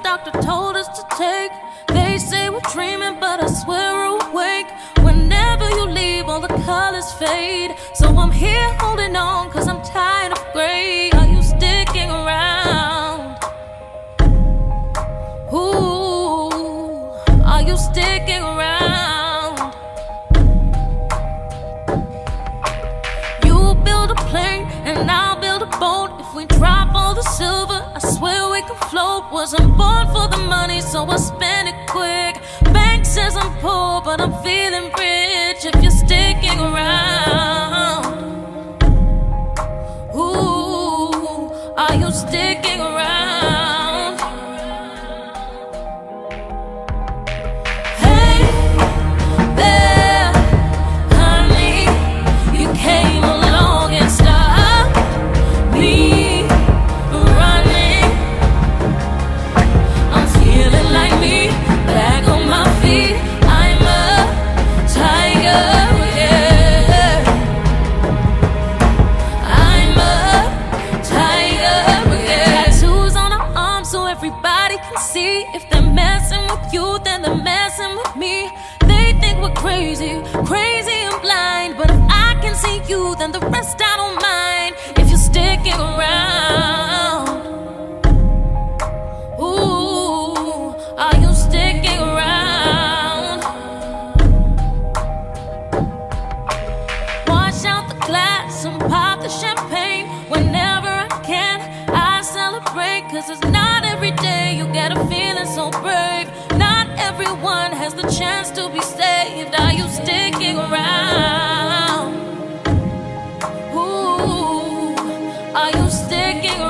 doctor told us to take. They say we're dreaming, but I swear we're awake. Whenever you leave, all the colors fade. So I'm here holding on, cause I'm tired of gray. So I spend it quick. Bank says I'm poor, but I'm feeling rich. If you're sticking around, ooh, are you sticking around? Crazy, crazy and blind. But if I can see you, then the rest I don't mind. que